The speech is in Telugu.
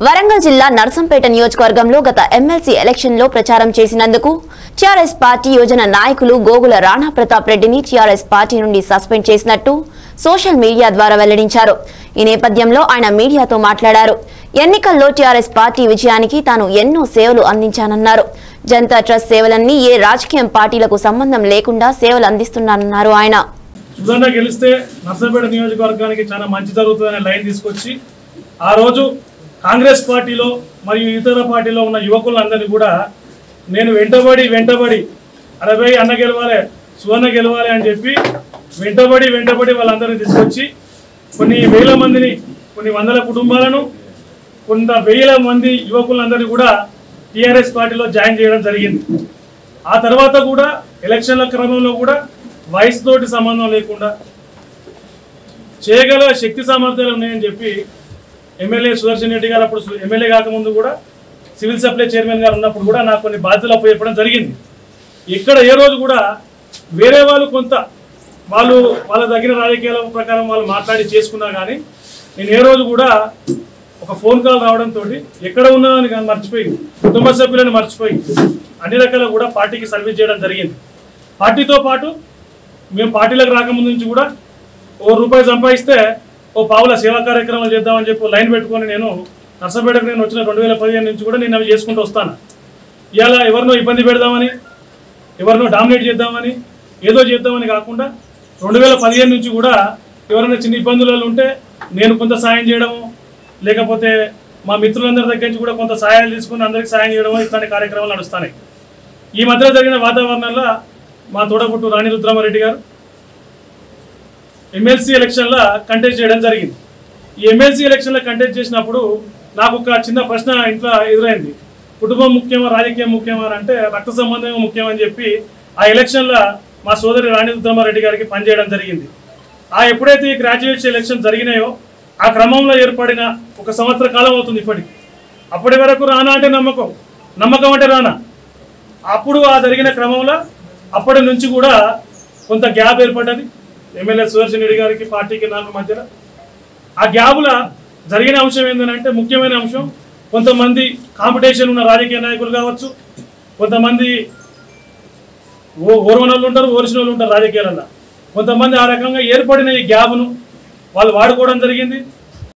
వరంగల్ జిల్లా నర్సంపేట నియోజకవర్గంలో గత ఎమ్మెల్సీ ఎలక్షన్లో ప్రచారం చేసినందుకు టీఆర్ఎస్ పార్టీ యోజన నాయకులు గోగుల రాణా ప్రతాప్ రెడ్డిని టీఆర్ఎస్ పార్టీ నుండి సస్పెండ్ చేసినట్టు సోషల్ మీడియా ద్వారా వెల్లడించారు. ఈ నేపథ్యంలో ఆయన మీడియాతో మాట్లాడారు. ఎన్నికల్లో టీఆర్ఎస్ పార్టీ విజయానికి తాను ఎన్నో సేవలు అందించానన్నారు. జనతా ట్రస్ట్ సేవలన్నీ ఏ రాజకీయం పార్టీలకు సంబంధం లేకుండా సేవలు అందిస్తున్నానన్నారు ఆయన. సుధన్న గెలిస్తే నర్సంపేట నియోజకవర్గానికి చాలా మంచి జరుగుతుందనే లైన్ తీసుకొచ్చి ఆ రోజు కాంగ్రెస్ పార్టీలో మరియు ఇతర పార్టీలో ఉన్న యువకులందరినీ కూడా నేను వెంటబడి వెంటబడి అరవై అన్న గెలవాలి సువర్ణ గెలవాలి అని చెప్పి వెంటబడి వెంటబడి వాళ్ళందరినీ తీసుకొచ్చి కొన్ని వేల మందిని కొన్ని వందల కుటుంబాలను కొంత వేల మంది యువకులందరినీ కూడా టీఆర్ఎస్ పార్టీలో జాయిన్ చేయడం జరిగింది. ఆ తర్వాత కూడా ఎలక్షన్ల క్రమంలో కూడా వయసుతోటి సంబంధం లేకుండా చేయగల శక్తి సామర్థ్యాలు ఉన్నాయని చెప్పి ఎమ్మెల్యే సుదర్శన్ రెడ్డి గారు అప్పుడు ఎమ్మెల్యే కాకముందు కూడా సివిల్ సప్లై చైర్మన్ గారు ఉన్నప్పుడు కూడా నాకు కొన్ని బాధ్యతలు అప్పు చెప్పడం జరిగింది. ఇక్కడ ఏ రోజు కూడా వేరే వాళ్ళు కొంత వాళ్ళు వాళ్ళ దగ్గర రాజకీయాల ప్రకారం వాళ్ళు మాట్లాడి చేసుకున్నా కానీ నేను ఏ రోజు కూడా ఒక ఫోన్ కాల్ రావడంతో ఎక్కడ ఉన్నానని కానీ మర్చిపోయి కుటుంబ సభ్యులను మర్చిపోయి అన్ని రకాల కూడా పార్టీకి సర్వీస్ చేయడం జరిగింది. పార్టీతో పాటు మేము పార్టీలకు రాకముందు నుంచి కూడా ఓ రూపాయి సంపాదిస్తే ఓ పావుల సేవా కార్యక్రమాలు చేద్దామని చెప్పి లైన్ పెట్టుకొని నేను నర్సంపేటకు నేను వచ్చిన రెండు వేల పదిహేను నుంచి కూడా నేను అవి చేసుకుంటూ వస్తాను. ఇలా ఎవరినో ఇబ్బంది పెడదామని ఎవరినో డామినేట్ చేద్దామని ఏదో చేద్దామని కాకుండా రెండు వేల పదిహేను నుంచి కూడా ఎవరైనా చిన్న ఇబ్బందులలో ఉంటే నేను కొంత సాయం చేయడము లేకపోతే మా మిత్రులందరి దగ్గర నుంచి కూడా కొంత సహాయాలు తీసుకుని అందరికి సాయం చేయడము ఇట్లాంటి కార్యక్రమాలు నడుస్తున్నాయి. ఈ మధ్య జరిగిన వాతావరణంలో మా తోడపుట్టు రాణి రుద్రమారెడ్డి గారు ఎమ్మెల్సీ ఎలక్షన్లో కంటెస్ట్ చేయడం జరిగింది. ఈ ఎమ్మెల్సీ ఎలక్షన్లో కంటెస్ట్ చేసినప్పుడు నాకు ఒక చిన్న ప్రశ్న ఇంట్లో ఎదురైంది. కుటుంబం ముఖ్యమా రాజకీయం ముఖ్యమా అంటే రక్త సంబంధం ముఖ్యమని చెప్పి ఆ ఎలక్షన్లో మా సోదరి రాణి రుద్రమారెడ్డి గారికి పనిచేయడం జరిగింది. ఆ ఎప్పుడైతే ఈ గ్రాడ్యుయేషన్ ఎలక్షన్ జరిగినాయో ఆ క్రమంలో ఏర్పడిన ఒక సంవత్సర కాలం అవుతుంది ఇప్పటికి. అప్పటి వరకు రానా అంటే నమ్మకం నమ్మకం అంటే రానా? అప్పుడు ఆ జరిగిన క్రమంలో అప్పటి నుంచి కూడా కొంత గ్యాప్ ఏర్పడ్డది. ఎమ్మెల్యే సుదర్శన్ రెడ్డి గారికి పార్టీకి నాకు మధ్యలో ఆ గ్యాబుల జరిగిన అంశం ఏంటంటే ముఖ్యమైన అంశం కొంతమంది కాంపిటీషన్ ఉన్న రాజకీయ నాయకులు కావచ్చు కొంతమంది ఓ ఓర్వనోళ్ళు ఉంటారు ఓరిసిన వాళ్ళు ఉంటారు రాజకీయాలలో. కొంతమంది ఆ రకంగా ఏర్పడిన ఈ గ్యాబ్ను వాళ్ళు వాడుకోవడం జరిగింది.